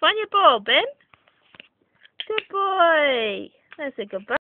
Find your ball, Ben. Good boy. That's a good boy.